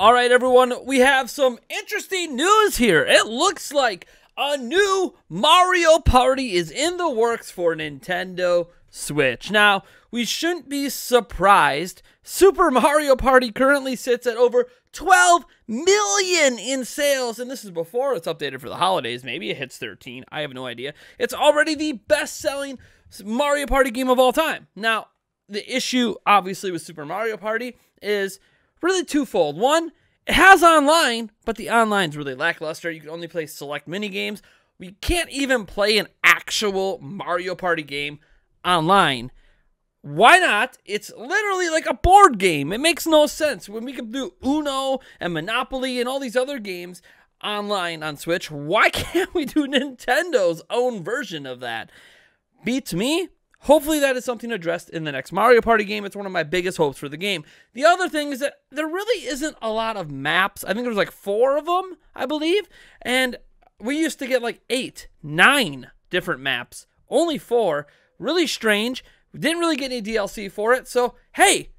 All right, everyone, we have some interesting news here. It looks like a new Mario Party is in the works for Nintendo Switch. Now, we shouldn't be surprised. Super Mario Party currently sits at over 12 million in sales, and this is before it's updated for the holidays. Maybe it hits 13. I have no idea. It's already the best selling Mario Party game of all time. Now, the issue, obviously, with Super Mario Party is really twofold. One, it has online, but the online's really lackluster. You can only play select mini games. We can't even play an actual Mario Party game online. Why not? It's literally like a board game. It makes no sense. When we can do Uno and Monopoly and all these other games online on Switch, why can't we do Nintendo's own version of that? Beats me. Hopefully, that is something addressed in the next Mario Party game. It's one of my biggest hopes for the game. The other thing is that there really isn't a lot of maps. I think there's like four of them, I believe. And we used to get like eight, nine different maps. Only four. Really strange. We didn't really get any DLC for it. So, hey,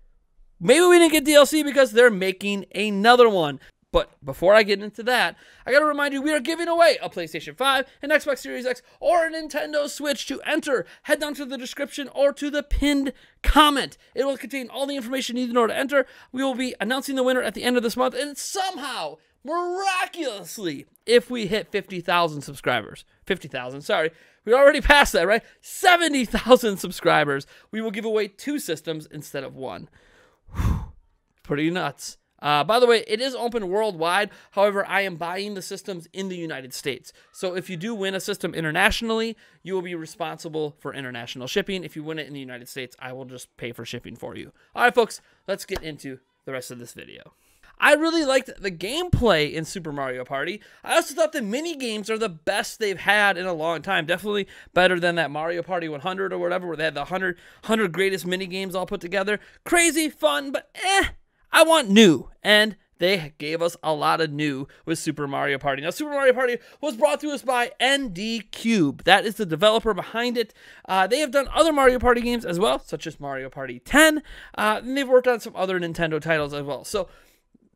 maybe we didn't get DLC because they're making another one. But before I get into that, I gotta remind you we are giving away a PlayStation 5, an Xbox Series X, or a Nintendo Switch. To enter, head down to the description or to the pinned comment. It will contain all the information you need in order to enter. We will be announcing the winner at the end of this month, and somehow, miraculously, if we hit 50,000 subscribers, 50,000, sorry, we already passed that, right? 70,000 subscribers, we will give away two systems instead of one. Whew, pretty nuts. Uh, by the way, it is open worldwide. However, I am buying the systems in the United States. So if you do win a system internationally, you will be responsible for international shipping. If you win it in the United States, I will just pay for shipping for you. All right, folks, let's get into the rest of this video. I really liked the gameplay in Super Mario Party. I also thought the mini games are the best they've had in a long time. Definitely better than that Mario Party 100 or whatever, where they had the 100, 100 greatest mini games all put together. Crazy, fun, but eh, I want new. And they gave us a lot of new with Super Mario Party. Now, Super Mario Party was brought to us by ND Cube. That is the developer behind it. Uh, they have done other Mario Party games as well, such as Mario Party 10. Uh, and they've worked on some other Nintendo titles as well. So,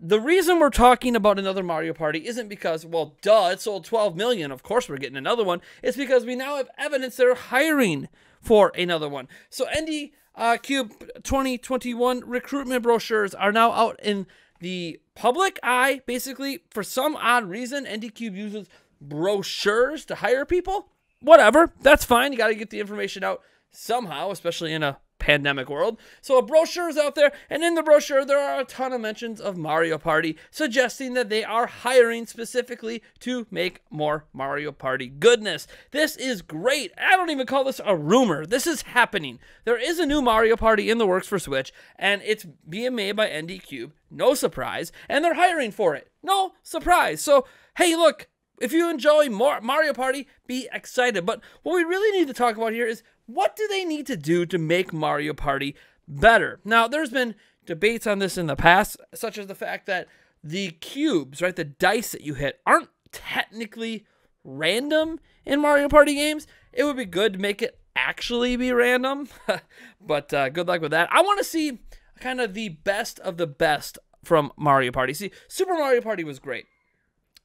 the reason we're talking about another Mario Party isn't because, well, duh, it sold 12 million. Of course, we're getting another one. It's because we now have evidence they're hiring for another one. So, ND uh, Cube 2021 recruitment brochures are now out in the public eye. Basically, for some odd reason, ND Cube uses brochures to hire people. Whatever, that's fine. You got to get the information out somehow, especially in a pandemic world. So a brochure is out there, and in the brochure, there are a ton of mentions of Mario Party, suggesting that they are hiring specifically to make more Mario Party goodness. This is great. I don't even call this a rumor. This is happening. There is a new Mario Party in the works for Switch, and it's being made by ND Cube. No surprise. And they're hiring for it. No surprise. So, hey, look, if you enjoy Mario Party, be excited. But what we really need to talk about here is what do they need to do to make Mario Party better? Now, there's been debates on this in the past, such as the fact that the cubes, right, the dice that you hit, aren't technically random in Mario Party games. It would be good to make it actually be random, but uh, good luck with that. I want to see kind of the best of the best from Mario Party. See, Super Mario Party was great.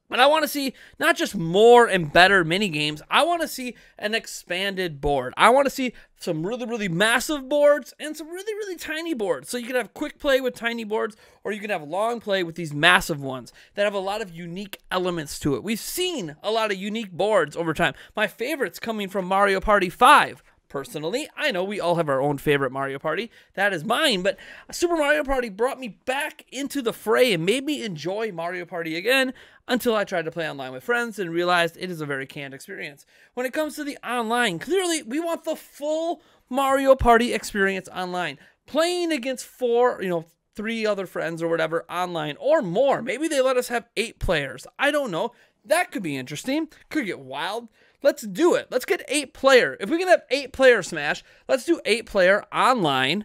But I want to see not just more and better mini games. I want to see an expanded board. I want to see some really, really massive boards and some really, really tiny boards. So you can have quick play with tiny boards, or you can have long play with these massive ones that have a lot of unique elements to it. We've seen a lot of unique boards over time. My favorites coming from Mario Party 5 personally. I know we all have our own favorite Mario Party. That is mine, but Super Mario Party brought me back into the fray and made me enjoy Mario Party again until I tried to play online with friends and realized it is a very canned experience. When it comes to the online, clearly we want the full Mario Party experience online. Playing against four, you know, three other friends or whatever online or more. Maybe they let us have eight players. I don't know. That could be interesting. Could get wild. Let's do it. Let's get eight player. If we can have eight player Smash, let's do eight player online,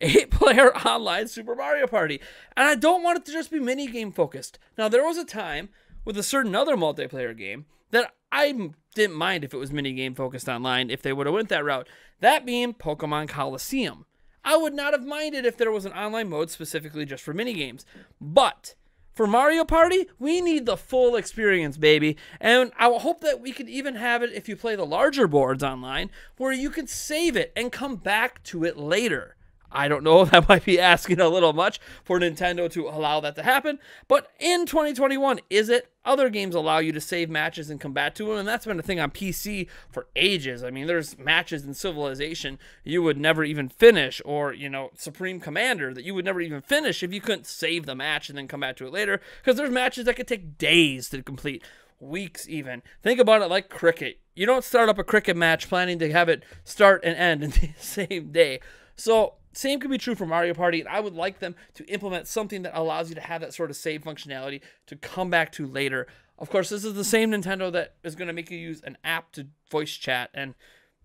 eight player online Super Mario Party. And I don't want it to just be mini game focused. Now, there was a time with a certain other multiplayer game that I didn't mind if it was mini game focused online if they would have went that route. That being Pokemon Colosseum. I would not have minded if there was an online mode specifically just for mini games. But for Mario Party, we need the full experience, baby. And I hope that we could even have it if you play the larger boards online, where you can save it and come back to it later. I don't know. That might be asking a little much for Nintendo to allow that to happen. But in 2021, is it? Other games allow you to save matches and come back to them, and that's been a thing on PC for ages. I mean, there's matches in Civilization you would never even finish, or, you know, Supreme Commander that you would never even finish if you couldn't save the match and then come back to it later, because there's matches that could take days to complete weeks even. Think about it like cricket. You don't start up a cricket match planning to have it start and end in the same day. So same could be true for Mario Party, and I would like them to implement something that allows you to have that sort of save functionality to come back to later. Of course, this is the same Nintendo that is going to make you use an app to voice chat, and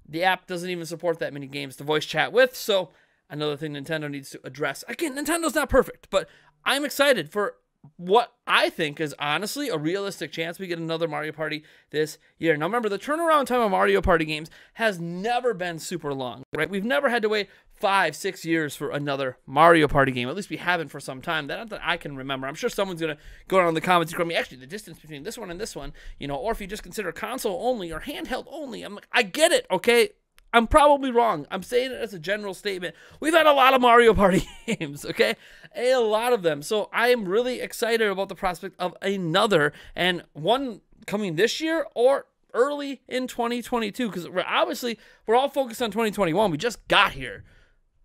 the app doesn't even support that many games to voice chat with, so another thing Nintendo needs to address. Again, Nintendo's not perfect, but I'm excited for what I think is honestly a realistic chance we get another Mario Party this year. Now, remember, the turnaround time of Mario Party games has never been super long, right? We've never had to wait five, six years for another Mario Party game. At least we haven't for some time. That, that I can remember. I'm sure someone's going to go down in the comments and me, actually, the distance between this one and this one, you know, or if you just consider console only or handheld only. I'm like, I get it, okay? I'm probably wrong. I'm saying it as a general statement. We've had a lot of Mario Party games, okay? A lot of them. So I am really excited about the prospect of another and one coming this year or early in 2022 because we're obviously we're all focused on 2021. We just got here.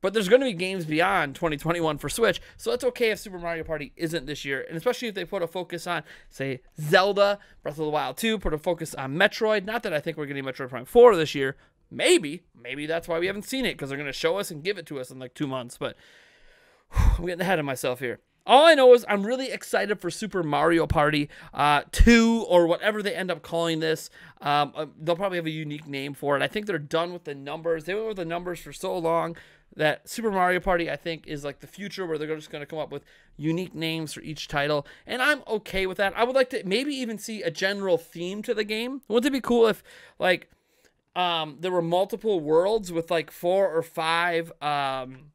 But there's going to be games beyond 2021 for Switch, so it's okay if Super Mario Party isn't this year, and especially if they put a focus on, say, Zelda, Breath of the Wild 2, put a focus on Metroid. Not that I think we're getting Metroid Prime 4 this year, Maybe, maybe that's why we haven't seen it because they're going to show us and give it to us in like two months. But whew, I'm getting ahead of myself here. All I know is I'm really excited for Super Mario Party uh, 2 or whatever they end up calling this. Um, uh, they'll probably have a unique name for it. I think they're done with the numbers. They went with the numbers for so long that Super Mario Party, I think, is like the future where they're just going to come up with unique names for each title. And I'm okay with that. I would like to maybe even see a general theme to the game. Wouldn't it be cool if, like, um, there were multiple worlds with like four or five um,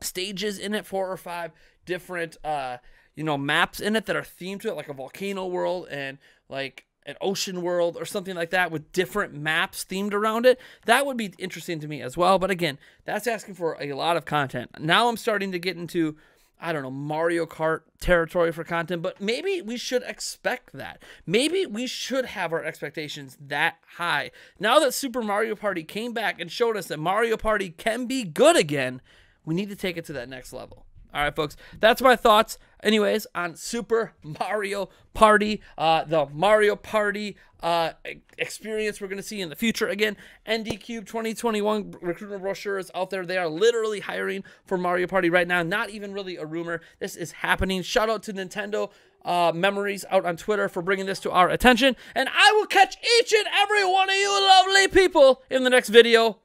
stages in it, four or five different uh, you know maps in it that are themed to it, like a volcano world and like an ocean world or something like that with different maps themed around it. That would be interesting to me as well. But again, that's asking for a lot of content. Now I'm starting to get into I don't know, Mario Kart territory for content, but maybe we should expect that. Maybe we should have our expectations that high. Now that Super Mario Party came back and showed us that Mario Party can be good again, we need to take it to that next level. All right, folks, that's my thoughts, anyways, on Super Mario Party, uh, the Mario Party uh, experience we're going to see in the future. Again, ND Cube 2021 recruitment brochures out there. They are literally hiring for Mario Party right now. Not even really a rumor. This is happening. Shout out to Nintendo uh, Memories out on Twitter for bringing this to our attention. And I will catch each and every one of you lovely people in the next video.